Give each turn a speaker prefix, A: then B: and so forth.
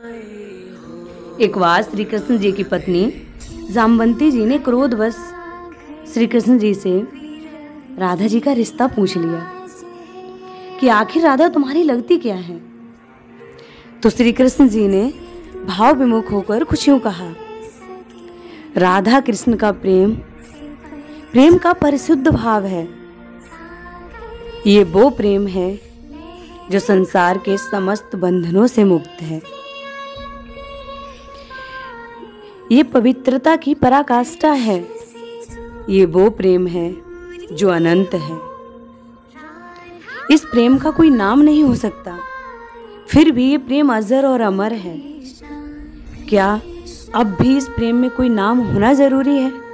A: एक बार श्री कृष्ण जी की पत्नी जामवंती जी ने क्रोधवश श्री कृष्ण जी से राधा जी का रिश्ता पूछ लिया कि आखिर राधा तुम्हारी लगती क्या है? तो श्री कृष्ण जी ने भाव विमुख होकर कुछ यूँ कहा, राधा कृष्ण का प्रेम प्रेम का परिशुद्ध भाव है। ये वो प्रेम है जो संसार के समस्त बंधनों से मुक्त है। ये पवित्रता की पराकाष्ठा है। ये वो प्रेम है जो अनंत है। इस प्रेम का कोई नाम नहीं हो सकता। फिर भी ये प्रेम अजर और अमर है। क्या अब भी इस प्रेम में कोई नाम होना ज़रूरी है?